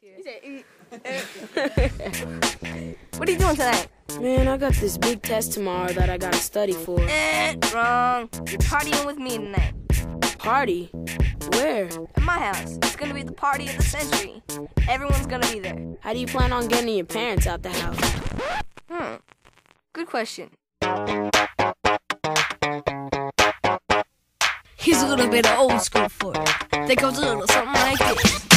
what are you doing tonight? Man, I got this big test tomorrow that I gotta study for. Eh, wrong. You're partying with me tonight. Party? Where? At my house. It's gonna be the party of the century. Everyone's gonna be there. How do you plan on getting your parents out the house? Hmm. Good question. Here's a little bit of old school for you. That goes a little something like this.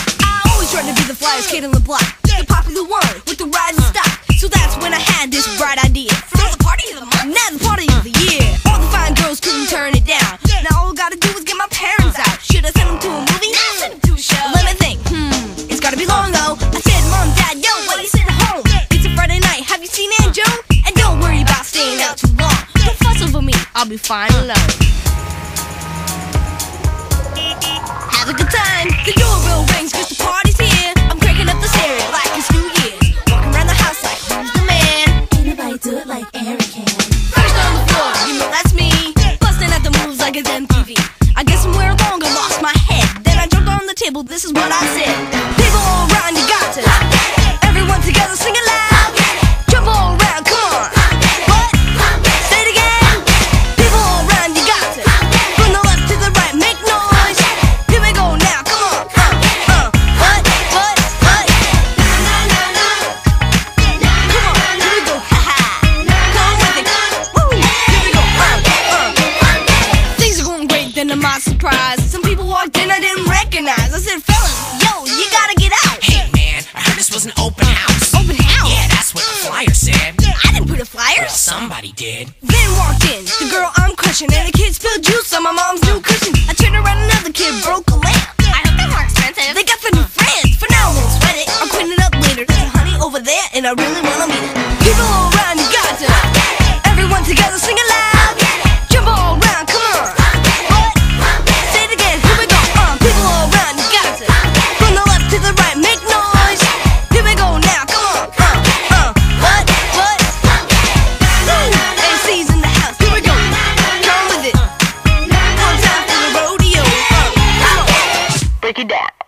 Always tried to be the flyest kid on the block, the popular one with the rising stock. So that's when I had this bright idea. From the party of the month, now the party of the year. All the fine girls couldn't turn it down. Now all I gotta do is get my parents out. Should I send them to a movie? Nah, send them to a show. Let me think. Hmm, it's gotta be long though. I said, Mom, Dad, yo, why you sit at home? It's a Friday night. Have you seen Aunt Joan? And don't worry about staying out too long. Don't fuss over me. I'll be fine alone. Have a good time. The like MTV. Was an open house. Open house. Yeah, that's what the flyer said. I didn't put a flyer. Well, somebody did. Then walked in the girl I'm crushing, and the kid spilled juice on my mom's new cushion. I turned around, another kid broke a lamp. I hope they're more expensive. They got the new friends. For now, won't sweat it. I'll clean it up later. There's honey over there, and I really wanna meet it. People all around, you got to. Everyone together, sing it Break it down.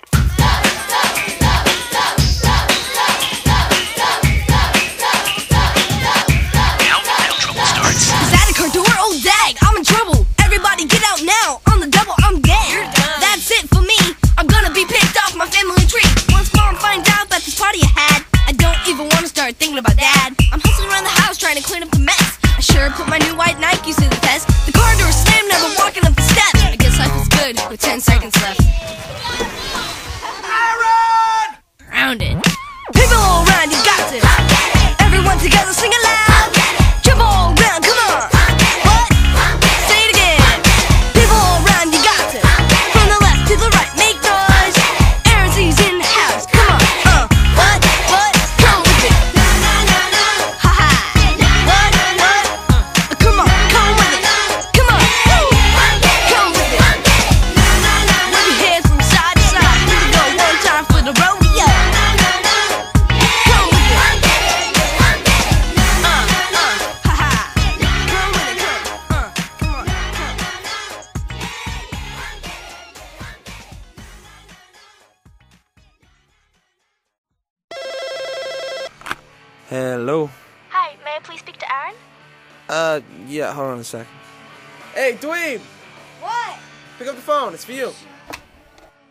Hello. Hi, may I please speak to Aaron? Uh, yeah, hold on a second. Hey, Dweeb! What? Pick up the phone, it's for you.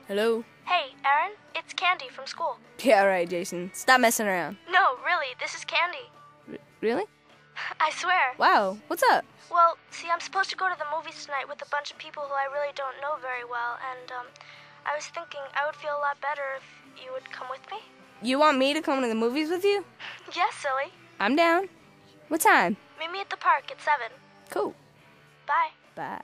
Hello? Hey, Aaron, it's Candy from school. Yeah, right, Jason. Stop messing around. No, really, this is Candy. Really? I swear. Wow, what's up? Well, see, I'm supposed to go to the movies tonight with a bunch of people who I really don't know very well, and um, I was thinking I would feel a lot better if you would come with me. You want me to come to the movies with you? Yes, silly. I'm down. What time? Meet me at the park at seven. Cool. Bye. Bye.